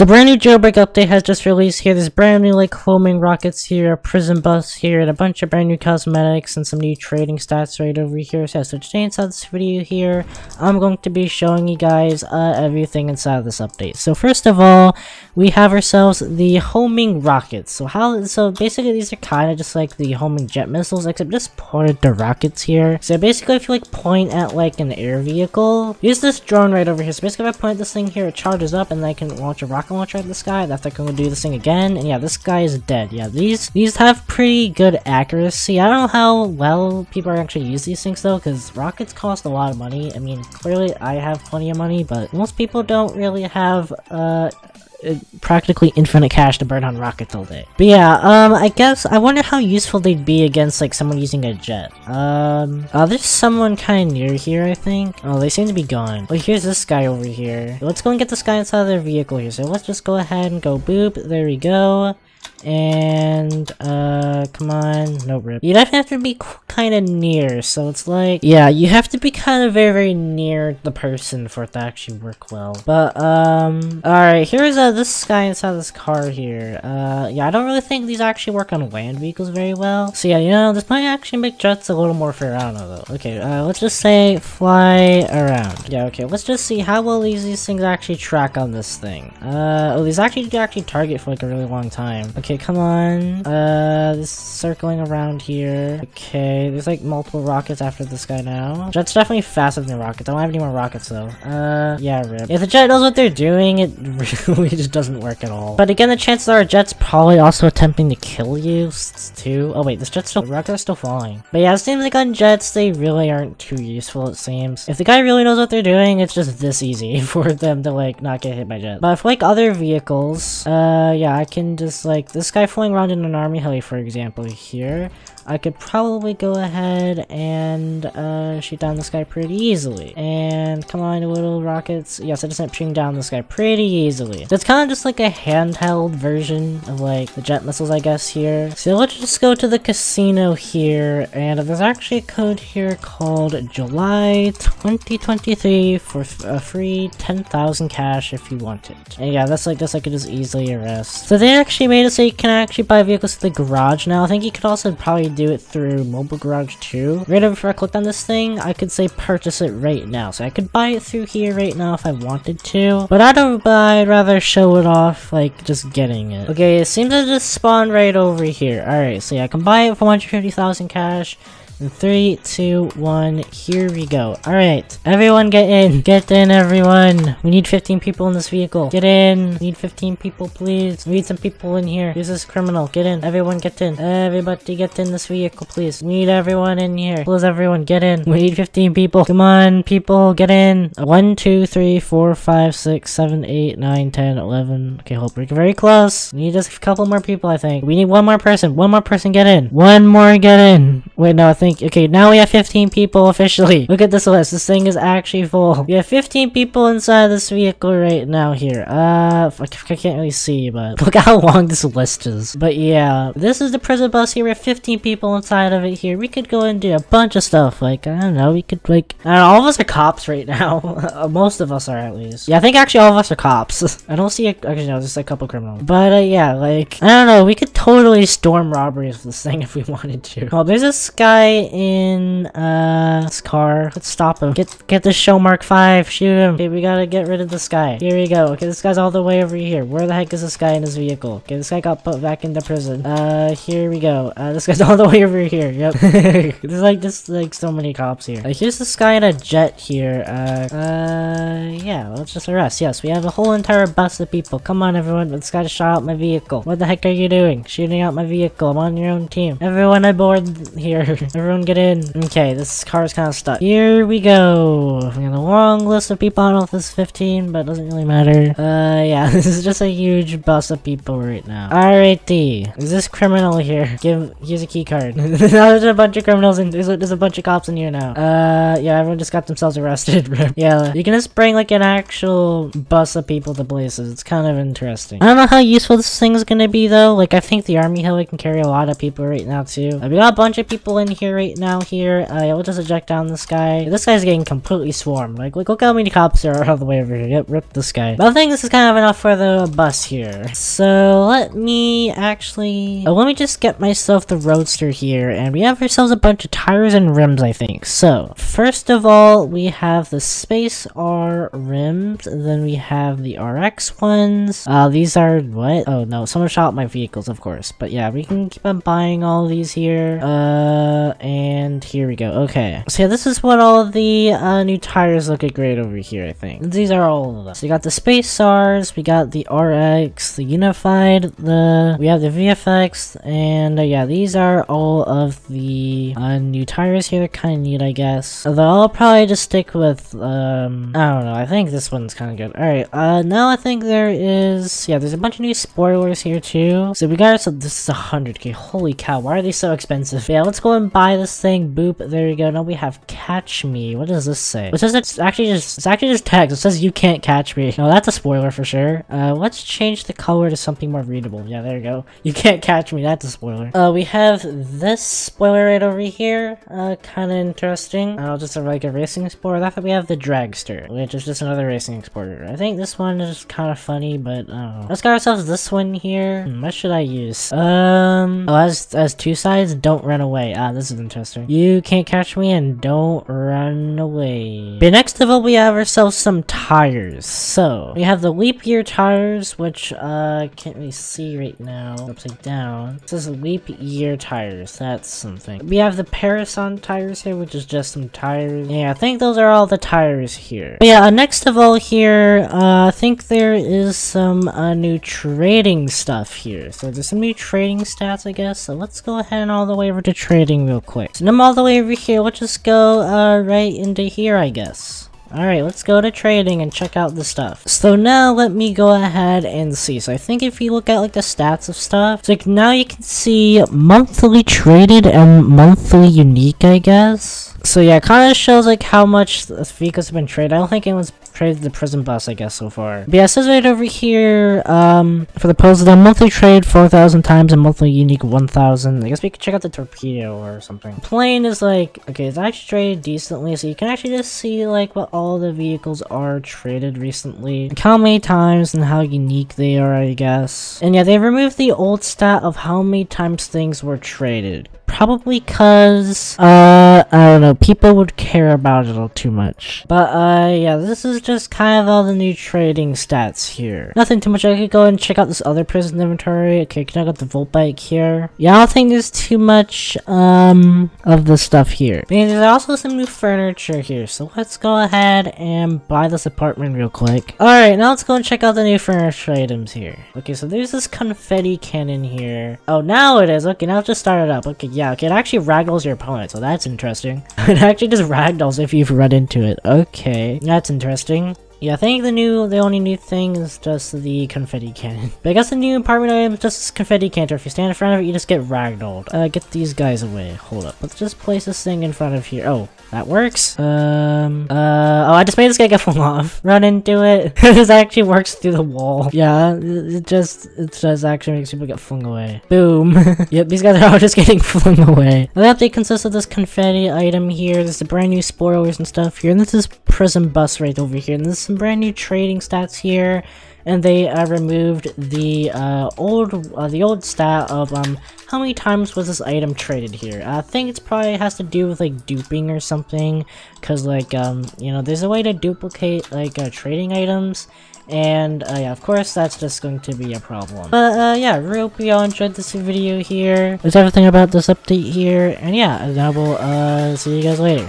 So brand new jailbreak update has just released here. There's brand new like homing rockets here, a prison bus here, and a bunch of brand new cosmetics and some new trading stats right over here. So, so today inside this video here, I'm going to be showing you guys uh, everything inside of this update. So first of all, we have ourselves the homing rockets. So how? So basically these are kind of just like the homing jet missiles, except just pointed to rockets here. So basically if you like point at like an air vehicle, use this drone right over here. So basically if I point this thing here, it charges up and I can launch a rocket rocket launcher at this guy. That's like gonna do this thing again. And yeah, this guy is dead. Yeah, these these have pretty good accuracy. I don't know how well people are actually use these things though, because rockets cost a lot of money. I mean, clearly I have plenty of money, but most people don't really have uh uh, practically infinite cash to burn on rockets all day. But yeah, um, I guess, I wonder how useful they'd be against, like, someone using a jet. Um, oh, there's someone kind of near here, I think. Oh, they seem to be gone. Well, here's this guy over here. Let's go and get this guy inside their vehicle here. So let's just go ahead and go boop. There we go. And, uh, come on. No rip. You definitely have to be kind of near, so it's like, yeah, you have to be kind of very, very near the person for it to actually work well. But, um, alright, here's, uh, this guy inside this car here. Uh, yeah, I don't really think these actually work on land vehicles very well. So yeah, you know, this might actually make jets a little more fair. I don't know, though. Okay, uh, let's just say fly around. Yeah, okay, let's just see how well these, these things actually track on this thing. Uh, oh, these actually do actually target for like a really long time. Okay, come on. Uh, this circling around here. Okay, there's like multiple rockets after this guy now. Jet's definitely faster than rockets. I don't have any more rockets though. Uh, yeah, rip. If the jet knows what they're doing, it really just doesn't work at all. But again, the chances are jet's probably also attempting to kill you too. Oh wait, this jet's still- rockets are still flying. But yeah, it seems like on jets, they really aren't too useful, it seems. If the guy really knows what they're doing, it's just this easy for them to like not get hit by jet. But if like other vehicles, uh, yeah, I can just like this guy flying around in an army heli, for example, here, I could probably go ahead and uh, shoot down this guy pretty easily. And come on, little rockets. Yes, I just ended shooting down this guy pretty easily. It's kind of just like a handheld version of like the jet missiles, I guess, here. So let's just go to the casino here, and there's actually a code here called July 2023 for a free 10,000 cash if you want it. And yeah, that's like this I could just easily arrest. So they actually made so you can actually buy vehicles at the garage now. I think you could also probably do it through Mobile Garage too. Right over before I clicked on this thing, I could say purchase it right now. So I could buy it through here right now if I wanted to. But I don't buy, I'd rather show it off, like just getting it. Okay, it seems to just spawn right over here. Alright, so yeah, I can buy it for 150,000 cash. In three, two, one, here we go. Alright, everyone get in. Get in, everyone. We need 15 people in this vehicle. Get in. We need 15 people, please. We need some people in here. Who's this criminal? Get in. Everyone get in. Everybody get in this vehicle, please. We need everyone in here. Please, everyone, get in. We need 15 people. Come on, people, get in. 1, 2, 3, 4, 5, 6, 7, 8, 9, 10, 11. Okay, hope we're very close. We need just a couple more people, I think. We need one more person. One more person get in. One more get in. Wait, no, I think think, okay, now we have 15 people officially. Look at this list. This thing is actually full. We have 15 people inside this vehicle right now here. Uh, I can't really see, but look how long this list is. But yeah, this is the prison bus here. We have 15 people inside of it here. We could go and do a bunch of stuff. Like, I don't know, we could like, I don't know, all of us are cops right now. Most of us are at least. Yeah, I think actually all of us are cops. I don't see, a, actually no, just a couple criminals. But uh, yeah, like, I don't know, we could totally storm robberies with this thing if we wanted to. Oh, there's this guy in uh this car. Let's stop him. Get get the show mark five. Shoot him. Okay, we gotta get rid of this guy. Here we go. Okay, this guy's all the way over here. Where the heck is this guy in his vehicle? Okay, this guy got put back into prison. Uh, here we go. Uh, this guy's all the way over here. Yep. There's like just like so many cops here. Uh, here's this guy in a jet here. Uh, uh, yeah. Let's just arrest. Yes, we have a whole entire bus of people. Come on, everyone. This guy just shot out my vehicle. What the heck are you doing? Shooting out my vehicle. I'm on your own team. Everyone aboard here. everyone get in. Okay, this car is kind of stuck. Here we go. We got a long list of people. I don't know if this is 15, but it doesn't really matter. Uh, yeah, this is just a huge bus of people right now. Alrighty. Is this criminal here? Give, here's a key card. now there's a bunch of criminals and there's, there's a bunch of cops in here now. Uh, yeah, everyone just got themselves arrested. yeah, you can just bring like an actual bus of people to places. It's kind of interesting. I don't know how useful this thing is gonna be though. Like, I think the army heli can carry a lot of people right now too. We got a bunch of people in here right now here. Uh, yeah, we'll just eject down this guy. This guy's getting completely swarmed. Like, look how many cops are all the way over here. Yep, rip this guy. But I think this is kind of enough for the bus here. So let me actually... Oh, let me just get myself the Roadster here. And we have ourselves a bunch of tires and rims, I think. So, first of all, we have the Space R rims. Then we have the RX ones. Uh, these are... What? Oh, no. Someone shot my vehicles, of course. But yeah, we can keep on buying all these here. Uh, and here we go. Okay. So yeah, this is what all of the uh, new tires look at great over here, I think. These are all of them. So you got the Space SARS, we got the RX, the Unified, the... We have the VFX, and uh, yeah, these are all of the uh, new tires here. Kind of neat, I guess. Although I'll probably just stick with, um... I don't know. I think this one's kind of good. Alright, uh, now I think there is... Yeah, there's a bunch of new spoilers here, too. So we got... So this is 100k. Holy cow, why are they so expensive? Yeah, let's go and buy this thing. Boop. There you go. Now we have Catch Me. What does this say? It says it's actually just... It's actually just text. It says you can't catch me. Oh, that's a spoiler for sure. Uh, let's change the color to something more readable. Yeah, there you go. You can't catch me. That's a spoiler. Uh, we have this spoiler right over here. Uh, kind of interesting. Uh, just a, like a racing explorer. After we have the Dragster, which is just another racing explorer. I think this one is kind of funny, but know. Let's get ourselves this one here. Hmm, what should I use? Um, oh, as, as two sides, don't run away. Ah, this is interesting. You can't catch me and don't run away. But next of all, we have ourselves some tires. So, we have the leap year tires, which, uh, can't really see right now. Upside down. It says leap year tires. That's something. We have the Parison tires here, which is just some tires. Yeah, I think those are all the tires here. But yeah, uh, next of all here, uh, I think there is some, uh, new trading stuff here. So there's some new trading stats, I guess. So let's go ahead and all the way over to trading real quick. So I'm all the way over here. Let's just go, uh, right into here, I guess. Alright, let's go to trading and check out the stuff. So now let me go ahead and see. So I think if you look at like the stats of stuff, so like now you can see monthly traded and monthly unique, I guess. So yeah, it kind of shows like how much vehicles have been traded. I don't think anyone's traded the prison bus, I guess, so far. But yeah, it says right over here, um, for the pose, the monthly trade 4,000 times and monthly unique 1,000. I guess we could check out the torpedo or something. Plane is like, okay, it's actually traded decently, so you can actually just see like what all the vehicles are traded recently. Like how many times and how unique they are, I guess. And yeah, they removed the old stat of how many times things were traded probably cause, uh, I don't know, people would care about it all too much. But, uh, yeah, this is just kind of all the new trading stats here. Nothing too much, I could go and check out this other prison inventory. Okay, can I out the Volt bike here. Yeah, I don't think there's too much, um, of the stuff here. But there's also some new furniture here, so let's go ahead and buy this apartment real quick. Alright, now let's go and check out the new furniture items here. Okay, so there's this confetti cannon here. Oh, now it is. Okay, now it start it up. Okay, yeah, okay, it actually ragdolls your opponent, so that's interesting. it actually just ragdolls if you've run into it. Okay, that's interesting. Yeah, I think the new, the only new thing is just the confetti cannon. But I guess the new apartment item is just confetti cannon. If you stand in front of it, you just get ragdolled. Uh, get these guys away. Hold up. Let's just place this thing in front of here. Oh, that works. Um, uh, oh, I just made this guy get flung off. Run into it. this actually works through the wall. Yeah, it just, it just actually makes people get flung away. Boom. yep, these guys are all just getting flung away. The update consists of this confetti item here. There's the brand new spoilers and stuff here. And this is prison bus right over here. And there's some brand new trading stats here and they uh, removed the uh, old uh, the old stat of um how many times was this item traded here. I think it's probably has to do with like duping or something, cause like um you know there's a way to duplicate like uh, trading items. And, uh, yeah, of course, that's just going to be a problem. But, uh, yeah, really hope you all enjoyed this video here. That's everything about this update here. And, yeah, I will, see you guys later.